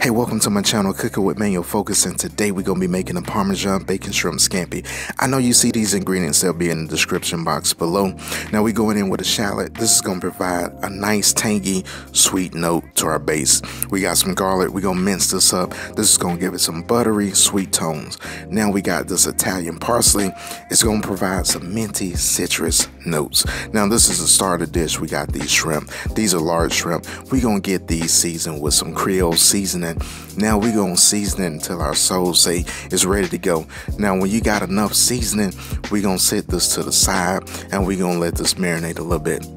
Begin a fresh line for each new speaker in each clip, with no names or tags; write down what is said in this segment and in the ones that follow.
Hey, welcome to my channel, Cooking with Manual Focus, and today we're going to be making a Parmesan Bacon Shrimp Scampi. I know you see these ingredients, they'll be in the description box below. Now we're going in with a shallot. This is going to provide a nice, tangy, sweet note to our base. We got some garlic, we're going to mince this up. This is going to give it some buttery, sweet tones. Now we got this Italian parsley. It's going to provide some minty, citrus notes. Now this is the starter dish. We got these shrimp. These are large shrimp. We're going to get these seasoned with some Creole seasoning seasoning. Now we gonna season it until our soul say it's ready to go. Now when you got enough seasoning, we gonna set this to the side and we gonna let this marinate a little bit.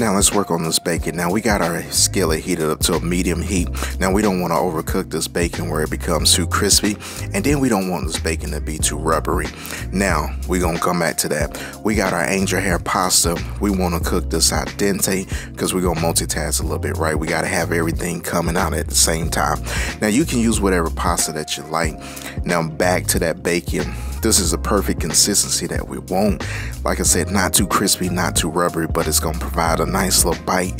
Now let's work on this bacon. Now we got our skillet heated up to a medium heat. Now we don't want to overcook this bacon where it becomes too crispy. And then we don't want this bacon to be too rubbery. Now we're going to come back to that. We got our angel hair pasta. We want to cook this al dente because we're going to multitask a little bit, right? We got to have everything coming out at the same time. Now you can use whatever pasta that you like. Now back to that bacon. This is a perfect consistency that we want. Like I said, not too crispy, not too rubbery, but it's going to provide a nice little bite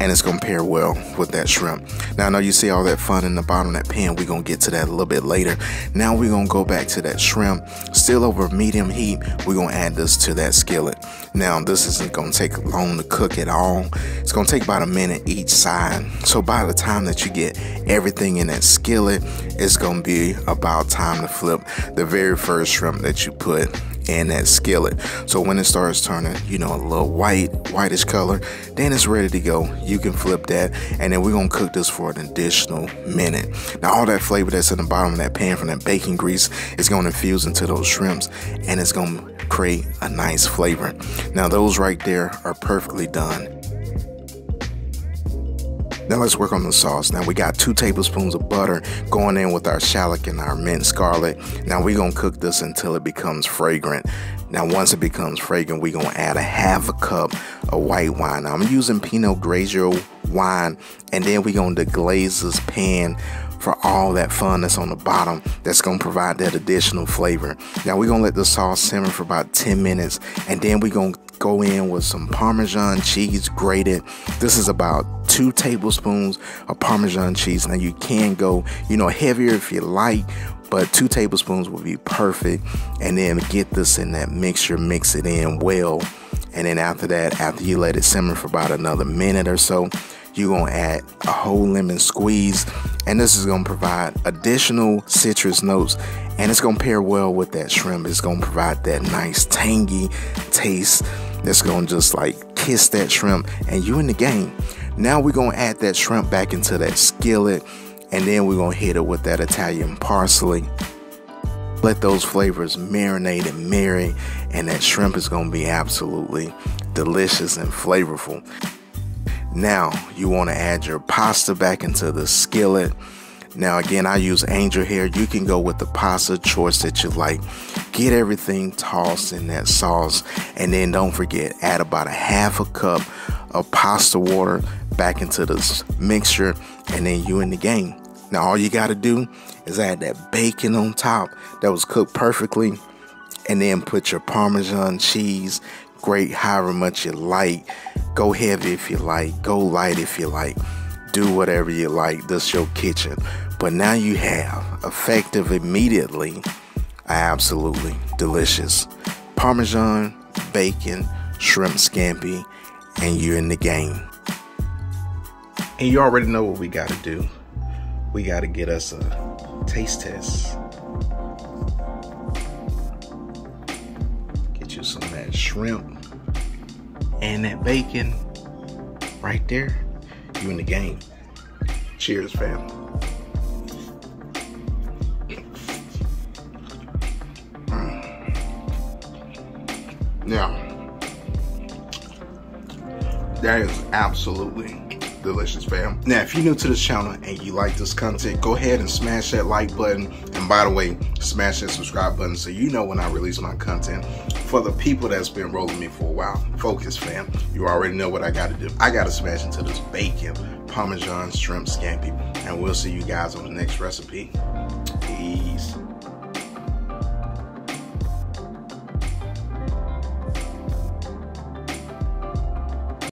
and it's gonna pair well with that shrimp. Now I know you see all that fun in the bottom of that pan, we're gonna get to that a little bit later. Now we're gonna go back to that shrimp, still over medium heat, we're gonna add this to that skillet. Now this isn't gonna take long to cook at all. It's gonna take about a minute each side. So by the time that you get everything in that skillet, it's gonna be about time to flip the very first shrimp that you put in that skillet. So when it starts turning, you know, a little white, whitish color, then it's ready to go. You can flip that, and then we're gonna cook this for an additional minute. Now, all that flavor that's in the bottom of that pan from that bacon grease is gonna infuse into those shrimps, and it's gonna create a nice flavor. Now, those right there are perfectly done. Now let's work on the sauce. Now we got two tablespoons of butter going in with our shallot and our minced garlic. Now we're gonna cook this until it becomes fragrant. Now once it becomes fragrant, we're gonna add a half a cup of white wine. Now, I'm using Pinot Grigio wine and then we're gonna deglaze this pan for all that fun that's on the bottom that's going to provide that additional flavor. Now we're going to let the sauce simmer for about 10 minutes and then we're going to go in with some Parmesan cheese grated. This is about two tablespoons of Parmesan cheese. Now you can go, you know, heavier if you like, but two tablespoons would be perfect. And then get this in that mixture, mix it in well. And then after that, after you let it simmer for about another minute or so, you're gonna add a whole lemon squeeze and this is gonna provide additional citrus notes and it's gonna pair well with that shrimp. It's gonna provide that nice tangy taste that's gonna just like kiss that shrimp and you in the game. Now we're gonna add that shrimp back into that skillet and then we're gonna hit it with that italian parsley. Let those flavors marinate and marry and that shrimp is going to be absolutely delicious and flavorful now you want to add your pasta back into the skillet. Now again, I use angel hair. You can go with the pasta choice that you like. Get everything tossed in that sauce. And then don't forget, add about a half a cup of pasta water back into this mixture. And then you in the game. Now all you got to do is add that bacon on top that was cooked perfectly. And then put your Parmesan cheese, grate however much you like Go heavy if you like, go light if you like, do whatever you like. That's your kitchen. But now you have effective immediately, absolutely delicious Parmesan, bacon, shrimp scampi, and you're in the game. And you already know what we got to do. We got to get us a taste test. Get you some of that shrimp and that bacon right there, you in the game. Cheers, fam. Mm. Now, that is absolutely delicious, fam. Now, if you're new to this channel and you like this content, go ahead and smash that like button. And by the way, smash that subscribe button so you know when I release my content. For the people that's been rolling me for a while, focus, fam. You already know what I got to do. I got to smash into this bacon, Parmesan shrimp scampi. And we'll see you guys on the next recipe. Peace.